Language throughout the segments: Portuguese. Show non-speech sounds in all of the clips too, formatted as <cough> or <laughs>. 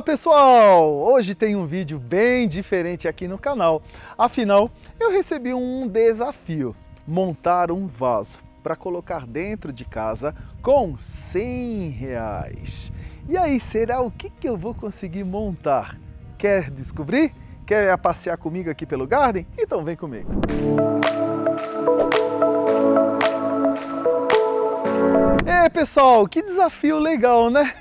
Olá pessoal! Hoje tem um vídeo bem diferente aqui no canal. Afinal, eu recebi um desafio, montar um vaso para colocar dentro de casa com 100 reais. E aí, será o que, que eu vou conseguir montar? Quer descobrir? Quer passear comigo aqui pelo Garden? Então vem comigo! É pessoal, que desafio legal, né?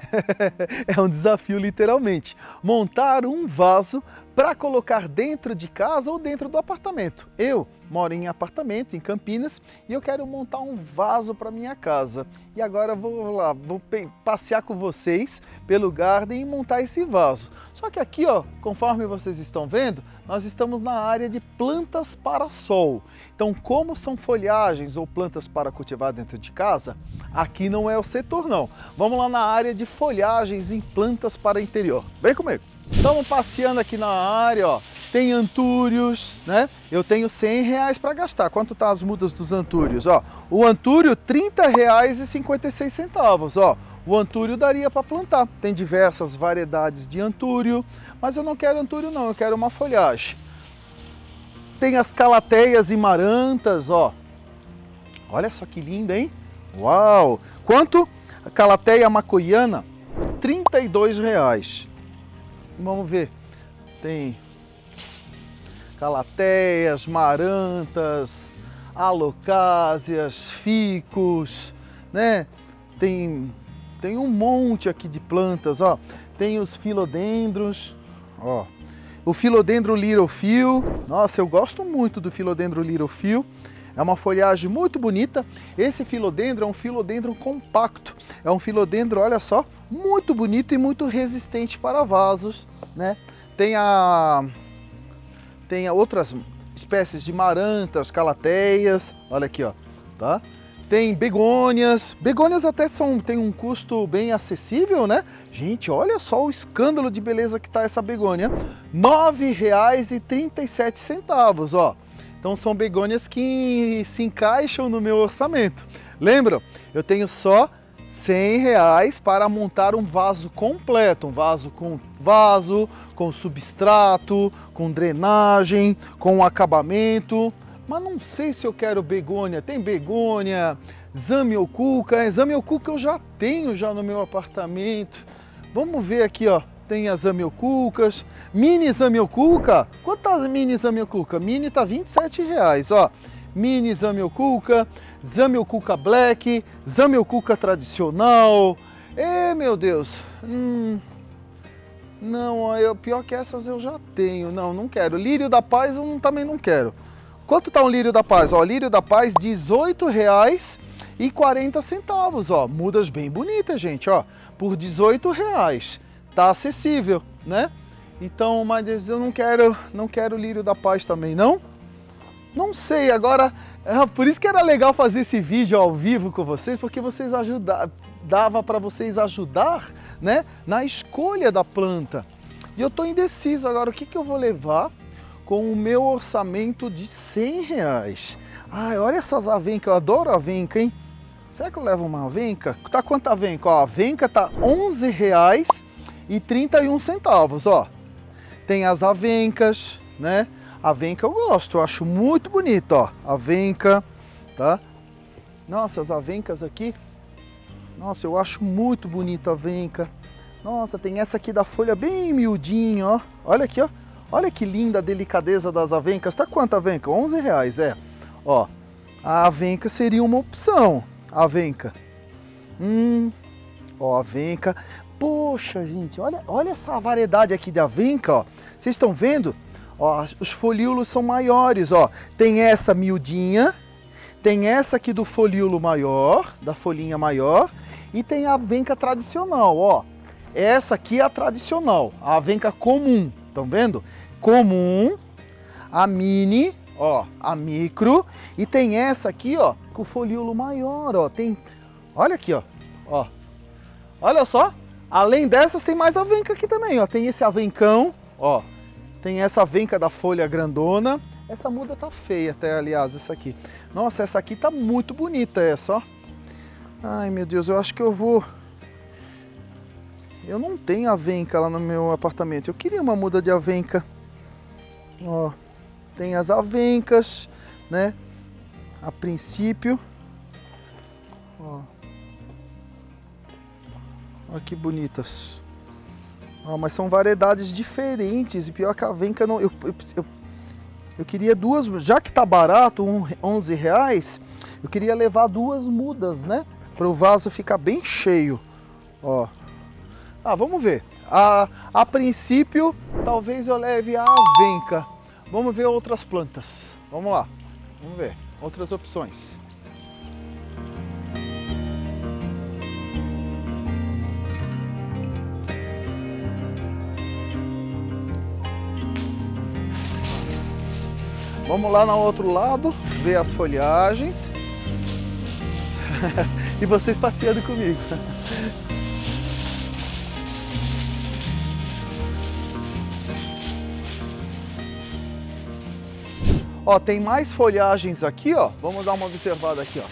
<laughs> é um desafio literalmente. Montar um vaso para colocar dentro de casa ou dentro do apartamento. Eu moro em apartamento em Campinas e eu quero montar um vaso para minha casa. E agora vou lá, vou passear com vocês pelo garden e montar esse vaso. Só que aqui, ó, conforme vocês estão vendo, nós estamos na área de plantas para sol. Então, como são folhagens ou plantas para cultivar dentro de casa, aqui não é o setor não. Vamos lá na área de folhagens em plantas para interior. Vem comigo. Estamos passeando aqui na área, ó tem antúrios, né? Eu tenho 100 reais para gastar. Quanto tá as mudas dos antúrios? Ó, o antúrio, 30 reais e 56 centavos, ó. O antúrio daria para plantar. Tem diversas variedades de antúrio, mas eu não quero antúrio não, eu quero uma folhagem. Tem as calateias e marantas, ó. Olha só que linda, hein? Uau! Quanto? A calateia macoiana, 32 reais. Vamos ver. Tem calateias, marantas, alocásias, ficus, né? Tem, tem um monte aqui de plantas, ó. Tem os filodendros, ó. O filodendro lirofil, nossa, eu gosto muito do filodendro lirofil. É uma folhagem muito bonita. Esse filodendro é um filodendro compacto. É um filodendro, olha só, muito bonito e muito resistente para vasos, né? Tem a tem outras espécies de marantas, calateias, olha aqui, ó, tá? Tem begônias, begônias até são, tem um custo bem acessível, né? Gente, olha só o escândalo de beleza que tá essa begônia, R$ 9,37, ó. Então são begônias que se encaixam no meu orçamento. Lembram? Eu tenho só 100 reais para montar um vaso completo, um vaso com vaso, com substrato, com drenagem, com acabamento. Mas não sei se eu quero begônia. Tem begônia, zamioculca. Zamioculca eu já tenho já no meu apartamento. Vamos ver aqui, ó. Tem as zamioculcas. Mini zamioculca. Quanto tá mini zamioculca? Mini tá 27 reais, ó. Mini zamioculca. Zamioculca Black, Zamioculca tradicional. É, meu Deus. Hum, não, eu, pior que essas eu já tenho. Não, não quero. Lírio da Paz eu também não quero. Quanto tá um lírio da paz? Ó, lírio da paz, R$ 18,40, ó. Mudas bem bonitas, gente, ó. Por R$ 18,00. Tá acessível, né? Então, mas eu não quero, não quero lírio da paz também, não? Não sei, agora é, por isso que era legal fazer esse vídeo ao vivo com vocês, porque vocês ajudavam, dava para vocês ajudar né, na escolha da planta. E eu estou indeciso agora, o que, que eu vou levar com o meu orçamento de 100 reais? Ai, olha essas avencas, eu adoro avenca, hein? Será que eu levo uma avenca? Tá quanto avenca? Ó, a avenca tá 11 reais e 31 centavos, ó. Tem as avencas, né? A venca eu gosto, eu acho muito bonito, ó. A venca, tá? Nossa, as avencas aqui. Nossa, eu acho muito bonita a venca. Nossa, tem essa aqui da folha bem miudinha, ó. Olha aqui, ó. Olha que linda a delicadeza das avencas. Tá quanto a venca? 11 reais, é. Ó, a avenca seria uma opção. A avenca. Hum, ó, a avenca. Poxa, gente, olha, olha essa variedade aqui de avenca, ó. Vocês estão vendo? Ó, os folíolos são maiores, ó. Tem essa miudinha, tem essa aqui do folíolo maior, da folhinha maior, e tem a venca tradicional, ó. Essa aqui é a tradicional, a venca comum, estão vendo? Comum, a mini, ó, a micro, e tem essa aqui, ó, com o folíolo maior, ó. Tem, olha aqui, ó, ó. Olha só, além dessas tem mais avenca aqui também, ó. Tem esse avencão, ó, tem essa venca da folha grandona. Essa muda tá feia até, aliás, essa aqui. Nossa, essa aqui tá muito bonita essa, ó. Ai, meu Deus, eu acho que eu vou... eu não tenho avenca lá no meu apartamento. Eu queria uma muda de avenca. Ó, tem as avencas, né? A princípio. Ó. Olha que bonitas. Ó, mas são variedades diferentes. E pior que a avenca não. Eu, eu, eu, eu queria duas. Já que tá barato, um, 11 reais, eu queria levar duas mudas, né? Para o vaso ficar bem cheio. Ó. Ah, vamos ver. A, a princípio, talvez eu leve a avenca. Vamos ver outras plantas. Vamos lá. Vamos ver. Outras opções. Vamos lá no outro lado, ver as folhagens. <laughs> e vocês passeando comigo. Ó, tem mais folhagens aqui, ó. Vamos dar uma observada aqui, ó.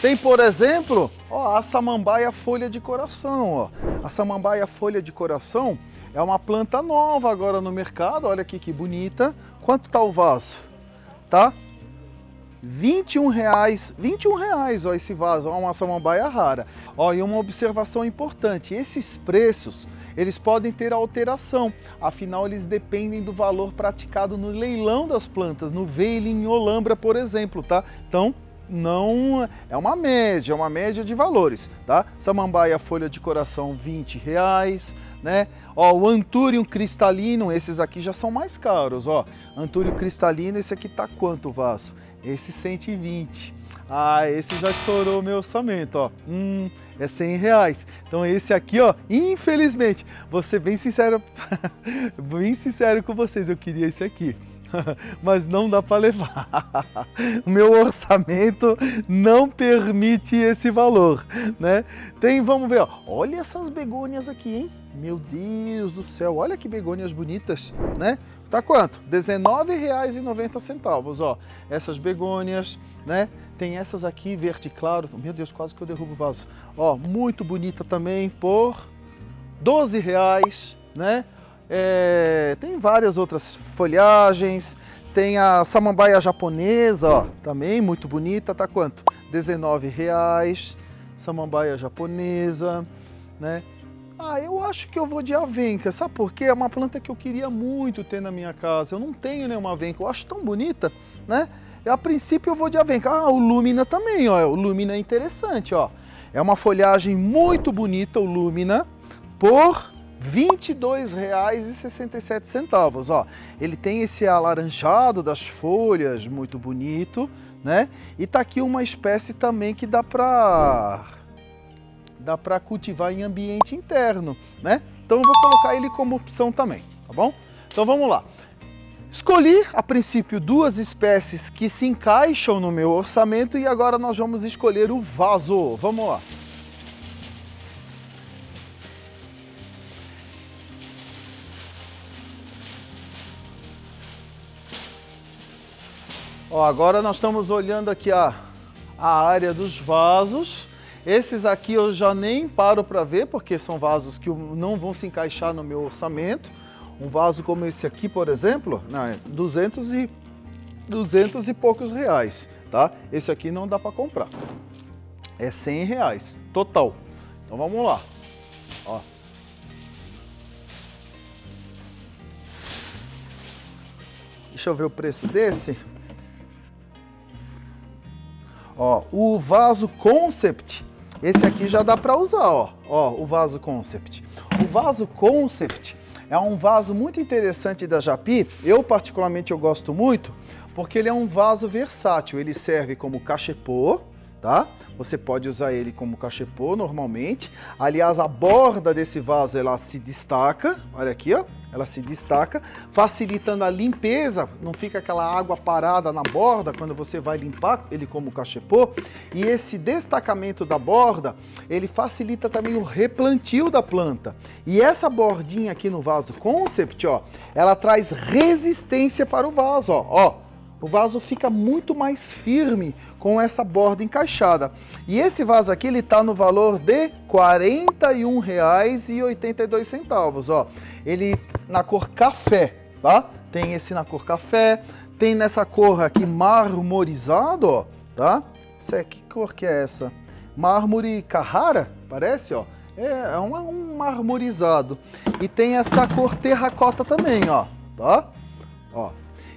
Tem, por exemplo, ó, a samambaia folha de coração, ó. A samambaia folha de coração é uma planta nova agora no mercado. Olha aqui que bonita. Quanto tá o vaso? Tá? 21 reais, 21 reais, ó, esse vaso, ó, uma samambaia rara. Ó, e uma observação importante, esses preços eles podem ter alteração, afinal eles dependem do valor praticado no leilão das plantas, no veiling em Olambra, por exemplo, tá? Então, não é uma média, é uma média de valores, tá? Samambaia folha de coração 20 reais, né? Ó, o Antúrio cristalino, esses aqui já são mais caros, ó. Antúrio cristalino, esse aqui tá quanto, Vaso? Esse 120. Ah, esse já estourou meu orçamento, ó. Hum, é 100 reais. Então esse aqui, ó, infelizmente, vou ser bem sincero, <laughs> bem sincero com vocês, eu queria esse aqui. <laughs> Mas não dá para levar. O <laughs> meu orçamento não permite esse valor, né? Tem, vamos ver, ó. Olha essas begônias aqui, hein? Meu Deus do céu, olha que begônias bonitas, né? Tá quanto? R$19,90, ó. Essas begônias, né? Tem essas aqui, verde claro. Meu Deus, quase que eu derrubo o vaso. Ó, muito bonita também, por 12 reais, né? É, tem várias outras folhagens. Tem a samambaia japonesa, ó, também muito bonita. Tá quanto? 19 reais. Samambaia japonesa, né? Ah, eu acho que eu vou de avenca, sabe por quê? É uma planta que eu queria muito ter na minha casa. Eu não tenho nenhuma avenca, eu acho tão bonita, né? a princípio eu vou de avenca. Ah, o Lumina também, ó. O Lumina é interessante, ó. É uma folhagem muito bonita, o Lumina, por R$ 22,67, ó. Ele tem esse alaranjado das folhas, muito bonito, né? E tá aqui uma espécie também que dá para dá para cultivar em ambiente interno, né? Então eu vou colocar ele como opção também, tá bom? Então vamos lá. Escolhi, a princípio, duas espécies que se encaixam no meu orçamento e agora nós vamos escolher o vaso. Vamos lá. Ó, agora nós estamos olhando aqui a, a área dos vasos. Esses aqui eu já nem paro para ver, porque são vasos que não vão se encaixar no meu orçamento. Um vaso como esse aqui, por exemplo, não, é 200 e, 200 e poucos reais, tá? Esse aqui não dá para comprar. É 100 reais, total. Então vamos lá. Ó. Deixa eu ver o preço desse. Ó, o vaso Concept, esse aqui já dá para usar, ó. Ó, o vaso Concept. O vaso Concept, é um vaso muito interessante da Japi, eu particularmente eu gosto muito, porque ele é um vaso versátil, ele serve como cachepô, tá? Você pode usar ele como cachepô normalmente. Aliás, a borda desse vaso ela se destaca, olha aqui, ó, ela se destaca, facilitando a limpeza, não fica aquela água parada na borda quando você vai limpar ele como cachepô. E esse destacamento da borda, ele facilita também o replantio da planta. E essa bordinha aqui no vaso Concept, ó, ela traz resistência para o vaso, ó, ó o vaso fica muito mais firme com essa borda encaixada. E esse vaso aqui, ele está no valor de R$ 41,82, ó. Ele na cor café, tá? Tem esse na cor café, tem nessa cor aqui marmorizado, ó, tá? Isso é, que cor que é essa? Mármore Carrara, parece, ó. É, é um, um marmorizado. E tem essa cor terracota também, ó, tá? Ó.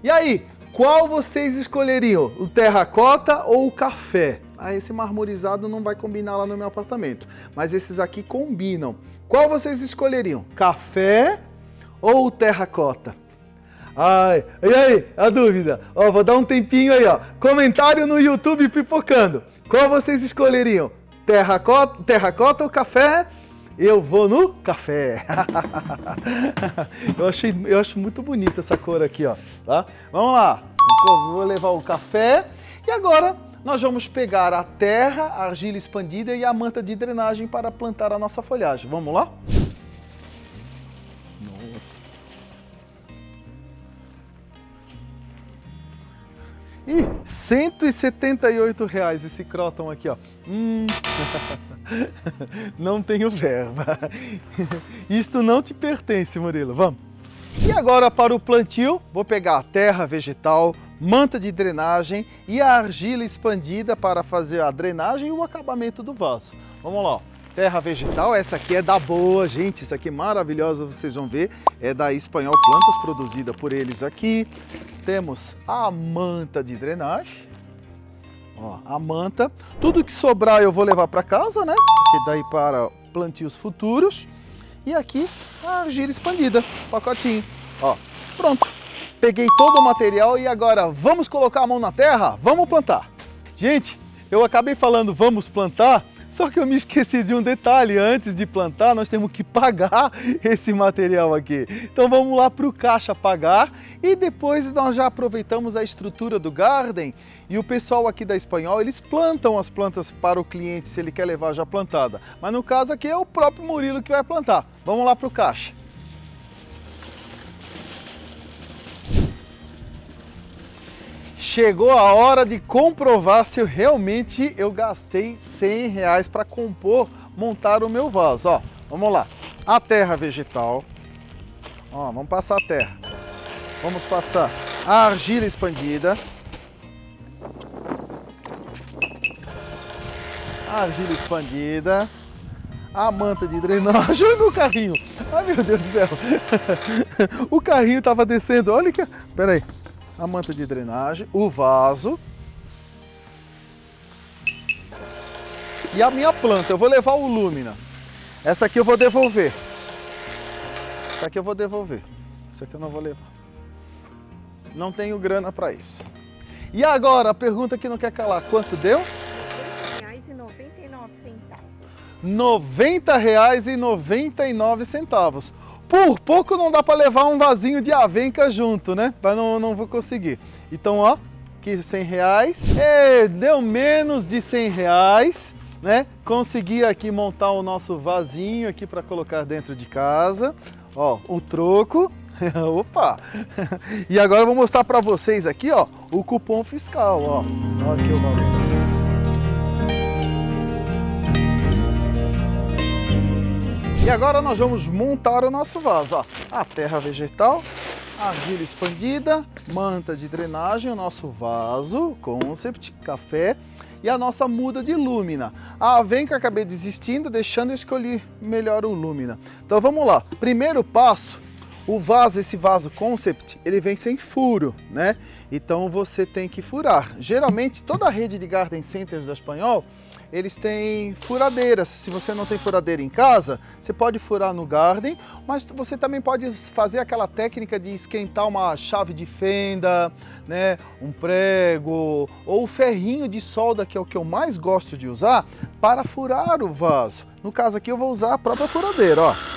E aí, qual vocês escolheriam? O terracota ou o café? Ah, esse marmorizado não vai combinar lá no meu apartamento, mas esses aqui combinam. Qual vocês escolheriam? Café ou terracota? Ai, e aí, a dúvida? Ó, vou dar um tempinho aí, ó. Comentário no YouTube pipocando. Qual vocês escolheriam? Terracota, terracota ou café? Eu vou no café. <laughs> eu, achei, eu acho muito bonita essa cor aqui, ó. Tá? Vamos lá. Vou levar o café. E agora nós vamos pegar a terra, a argila expandida e a manta de drenagem para plantar a nossa folhagem. Vamos lá? Ih, 178 reais esse croton aqui, ó. Hum, <laughs> não tenho verba. Isto não te pertence, Murilo. Vamos. E agora para o plantio, vou pegar a terra vegetal, manta de drenagem e a argila expandida para fazer a drenagem e o acabamento do vaso. Vamos lá. Terra vegetal. Essa aqui é da boa, gente. Isso aqui é maravilhosa, vocês vão ver. É da Espanhol Plantas, produzida por eles aqui. Temos a manta de drenagem. Ó, a manta. Tudo que sobrar eu vou levar para casa, né? Que daí para plantios futuros. E aqui a argila expandida, pacotinho. Ó, pronto. Peguei todo o material e agora vamos colocar a mão na terra? Vamos plantar. Gente, eu acabei falando vamos plantar, só que eu me esqueci de um detalhe, antes de plantar nós temos que pagar <laughs> esse material aqui. Então vamos lá para o caixa pagar e depois nós já aproveitamos a estrutura do garden e o pessoal aqui da Espanhol, eles plantam as plantas para o cliente se ele quer levar já plantada. Mas no caso aqui é o próprio Murilo que vai plantar. Vamos lá para o caixa. Chegou a hora de comprovar se eu realmente eu gastei 100 reais para compor, montar o meu vaso. Ó, vamos lá. A terra vegetal. Ó, vamos passar a terra. Vamos passar a argila expandida. A argila expandida. A manta de drenagem. <laughs> Olha o meu carrinho. Ai, meu Deus do céu. <laughs> o carrinho estava descendo. Olha que... Pera aí a manta de drenagem, o vaso e a minha planta. Eu vou levar o Lumina. Essa aqui eu vou devolver. Essa aqui eu vou devolver. Essa aqui eu não vou levar. Não tenho grana para isso. E agora, a pergunta que não quer calar, quanto deu? R$ 90,99. centavos. Por pouco não dá para levar um vasinho de avenca junto, né? Mas não, não vou conseguir. Então, ó, aqui 100 reais. Deu menos de 100 reais, né? Consegui aqui montar o nosso vasinho aqui para colocar dentro de casa. Ó, o troco. <laughs> Opa! <laughs> E agora eu vou mostrar para vocês aqui, ó, o cupom fiscal, ó. Olha aqui o valor. E agora nós vamos montar o nosso vaso. Ó. A terra vegetal, argila expandida, manta de drenagem, o nosso vaso, concept, café e a nossa muda de lúmina. A que acabei desistindo, deixando eu escolher melhor o lúmina. Então vamos lá. Primeiro passo, o vaso, esse vaso concept, ele vem sem furo, né? Então você tem que furar. Geralmente toda a rede de garden centers da Espanhol eles têm furadeiras. Se você não tem furadeira em casa, você pode furar no garden, mas você também pode fazer aquela técnica de esquentar uma chave de fenda, né, um prego ou o ferrinho de solda, que é o que eu mais gosto de usar, para furar o vaso. No caso aqui eu vou usar a própria furadeira, ó.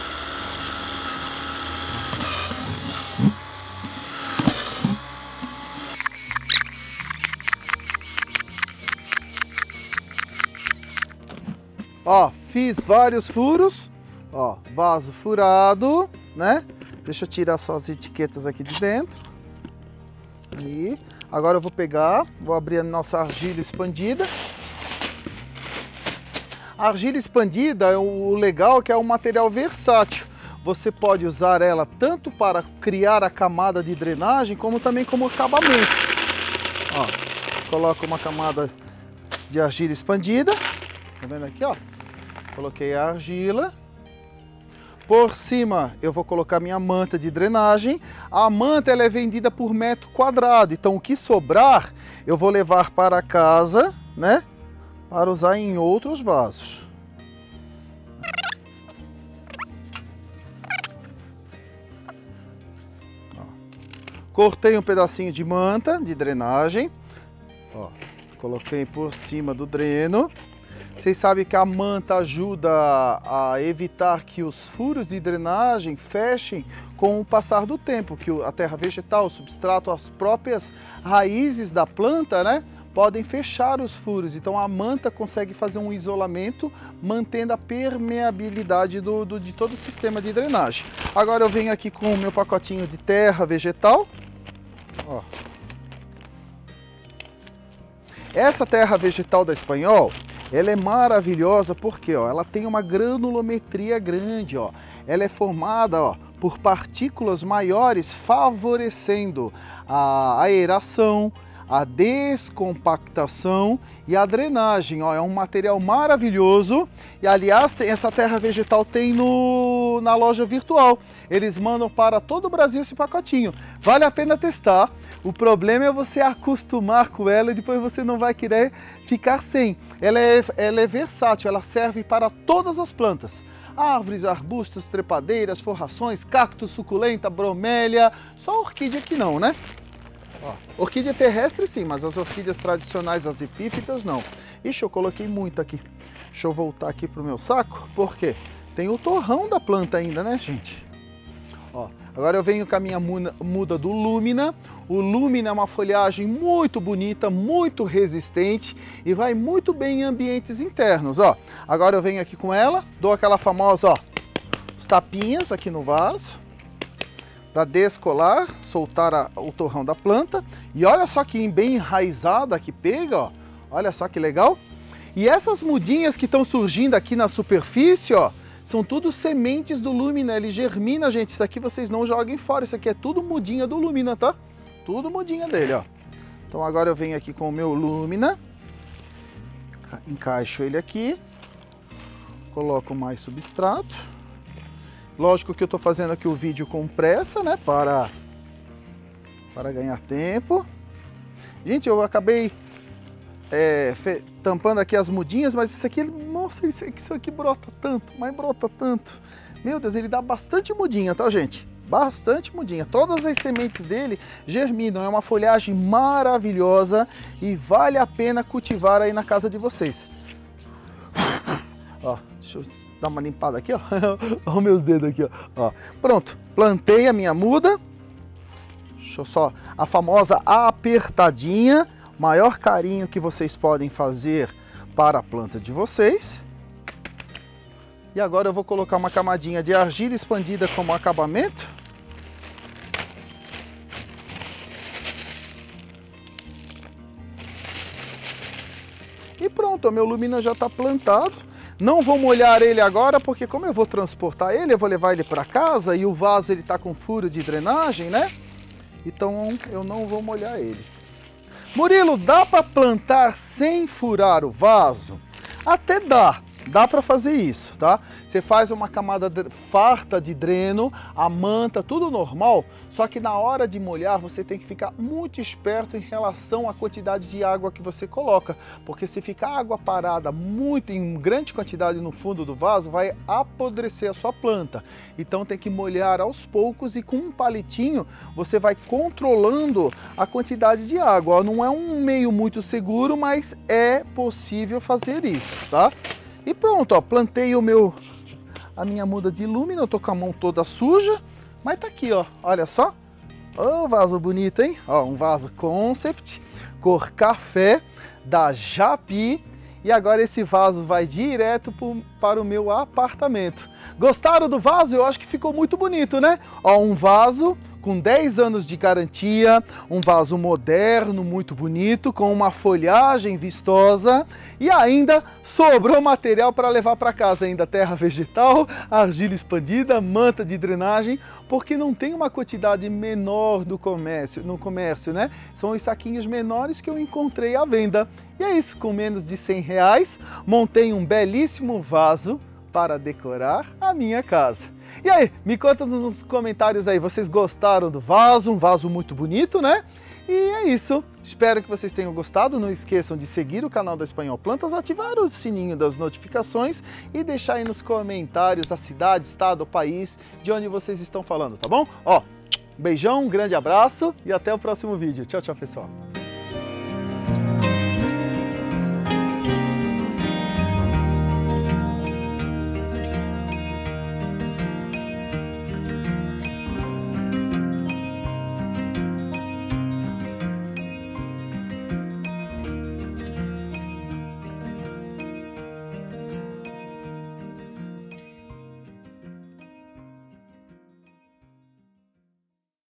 Ó, fiz vários furos, ó, vaso furado, né? Deixa eu tirar só as etiquetas aqui de dentro. E Agora eu vou pegar, vou abrir a nossa argila expandida. A argila expandida, o legal é que é um material versátil. Você pode usar ela tanto para criar a camada de drenagem, como também como acabamento. Ó, coloco uma camada de argila expandida. Tá vendo aqui, ó? Coloquei a argila. Por cima eu vou colocar minha manta de drenagem. A manta ela é vendida por metro quadrado, então o que sobrar eu vou levar para casa, né? para usar em outros vasos. Cortei um pedacinho de manta de drenagem. Ó, coloquei por cima do dreno. Vocês sabem que a manta ajuda a evitar que os furos de drenagem fechem com o passar do tempo, que a terra vegetal, o substrato, as próprias raízes da planta, né, podem fechar os furos. Então a manta consegue fazer um isolamento, mantendo a permeabilidade do, do, de todo o sistema de drenagem. Agora eu venho aqui com o meu pacotinho de terra vegetal. Ó. Essa terra vegetal da Espanhol, ela é maravilhosa porque ó, ela tem uma granulometria grande. Ó. Ela é formada ó, por partículas maiores, favorecendo a aeração, a descompactação e a drenagem. Ó, é um material maravilhoso e, aliás, tem, essa terra vegetal tem no, na loja virtual. Eles mandam para todo o Brasil esse pacotinho. Vale a pena testar. O problema é você acostumar com ela e depois você não vai querer ficar sem. Ela é, ela é versátil, ela serve para todas as plantas árvores, arbustos, trepadeiras, forrações, cactos, suculenta, bromélia, só orquídea que não, né? Ó, orquídea terrestre sim, mas as orquídeas tradicionais, as epífitas, não. Ixi, eu coloquei muito aqui. Deixa eu voltar aqui pro meu saco, porque tem o torrão da planta ainda, né, gente? Ó, agora eu venho com a minha muda do Lumina. O Lumina é uma folhagem muito bonita, muito resistente e vai muito bem em ambientes internos, ó. Agora eu venho aqui com ela, dou aquela famosa, ó, os tapinhas aqui no vaso para descolar, soltar a, o torrão da planta. E olha só que bem enraizada que pega, ó. Olha só que legal. E essas mudinhas que estão surgindo aqui na superfície, ó, são tudo sementes do Lumina. Ele germina, gente. Isso aqui vocês não joguem fora. Isso aqui é tudo mudinha do Lumina, tá? Tudo mudinha dele, ó. Então agora eu venho aqui com o meu Lumina. Encaixo ele aqui. Coloco mais substrato. Lógico que eu estou fazendo aqui o vídeo com pressa, né? Para, para ganhar tempo. Gente, eu acabei é, tampando aqui as mudinhas, mas isso aqui, nossa, isso, isso aqui brota tanto, mas brota tanto. Meu Deus, ele dá bastante mudinha, tá, gente? Bastante mudinha. Todas as sementes dele germinam. É uma folhagem maravilhosa e vale a pena cultivar aí na casa de vocês. Ó, deixa eu dar uma limpada aqui, ó. <laughs> Olha meus dedos aqui, ó. ó. Pronto, plantei a minha muda. Deixa eu só, a famosa apertadinha, maior carinho que vocês podem fazer para a planta de vocês. E agora eu vou colocar uma camadinha de argila expandida como acabamento. E pronto, meu lumina já está plantado. Não vou molhar ele agora, porque como eu vou transportar ele, eu vou levar ele para casa e o vaso ele está com furo de drenagem, né? Então eu não vou molhar ele. Murilo, dá para plantar sem furar o vaso? Até dá, Dá para fazer isso, tá? Você faz uma camada farta de dreno, a manta, tudo normal, só que na hora de molhar você tem que ficar muito esperto em relação à quantidade de água que você coloca, porque se ficar água parada muito em grande quantidade no fundo do vaso, vai apodrecer a sua planta. Então tem que molhar aos poucos e com um palitinho você vai controlando a quantidade de água. Não é um meio muito seguro, mas é possível fazer isso, tá? E pronto, ó, plantei o meu, a minha muda de lúmina, eu tô com a mão toda suja, mas tá aqui, ó, olha só. Ô, oh, vaso bonito, hein? Ó, um vaso Concept, cor café, da Japi. E agora esse vaso vai direto pro, para o meu apartamento. Gostaram do vaso? Eu acho que ficou muito bonito, né? Ó, um vaso com 10 anos de garantia, um vaso moderno, muito bonito, com uma folhagem vistosa e ainda sobrou material para levar para casa, ainda terra vegetal, argila expandida, manta de drenagem, porque não tem uma quantidade menor do comércio, no comércio, né? São os saquinhos menores que eu encontrei à venda. E é isso, com menos de 100 reais, montei um belíssimo vaso para decorar a minha casa. E aí, me conta nos comentários aí, vocês gostaram do vaso? Um vaso muito bonito, né? E é isso. Espero que vocês tenham gostado. Não esqueçam de seguir o canal da Espanhol Plantas, ativar o sininho das notificações e deixar aí nos comentários a cidade, estado, país de onde vocês estão falando, tá bom? Ó, beijão, um grande abraço e até o próximo vídeo. Tchau, tchau, pessoal.